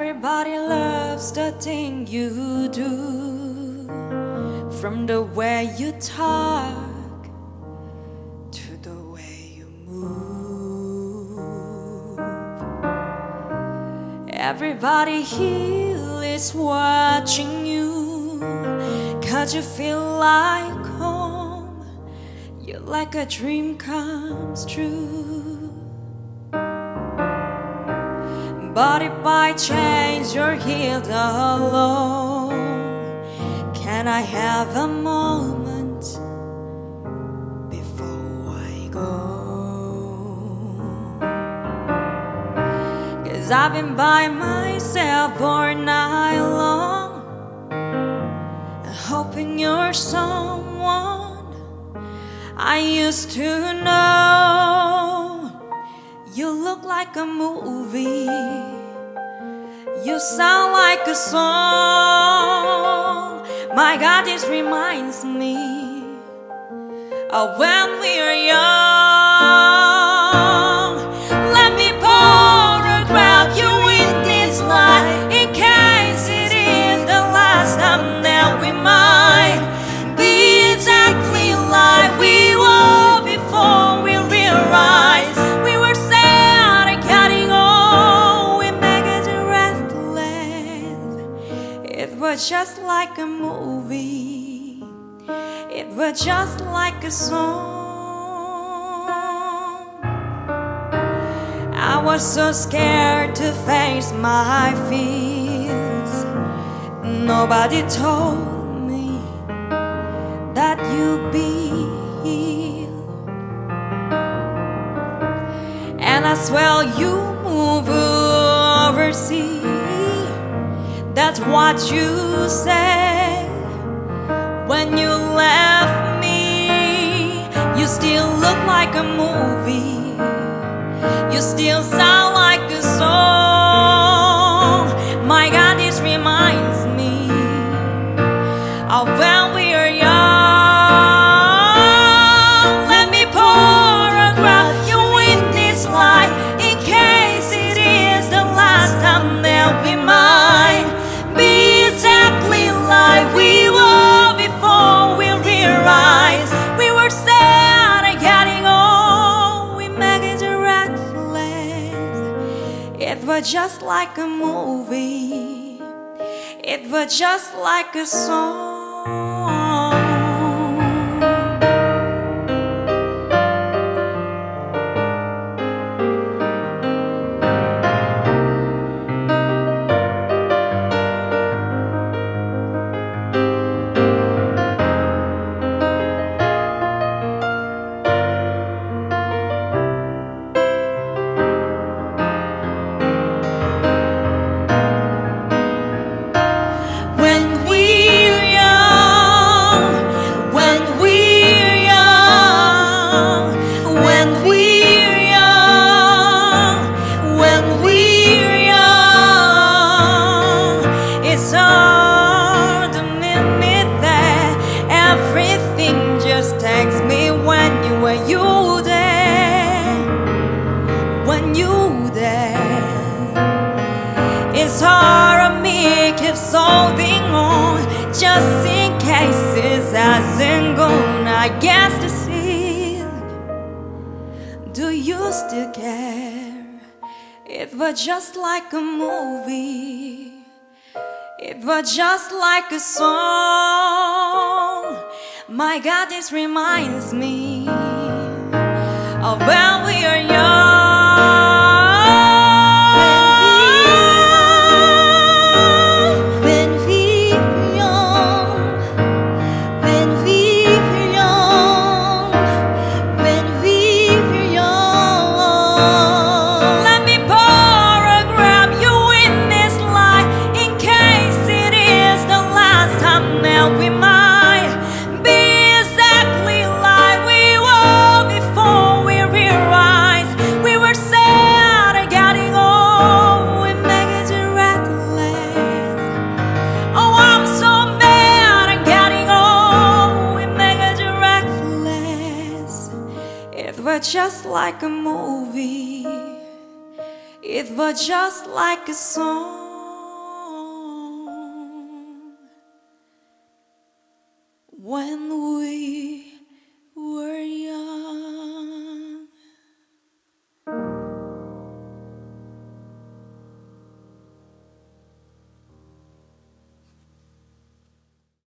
Everybody loves the thing you do. From the way you talk To the way you move. Everybody here is watching you. Cause you feel like home. You're like a dream comes true But if by chance you're here alone, can I have a moment before I go? Cause I've been by myself all night long, hoping you're someone I used to know. Like a movie. You sound like a song. My God, this reminds me of when we were young. Just like a movie. It was just like a song. I was so scared to face my fears. Nobody told me that you'd be here. And I well, you move overseas. That's what you said when you left me. You still look like a movie. You still sound It was just like a movie. It was just like a song. Hard on me, keep holding on just in case it hasn't gone. I guess to see, do you still care? It was just like a movie. It was just like a song. My God, this reminds me of when we were young. Just like a movie. It was just like a song.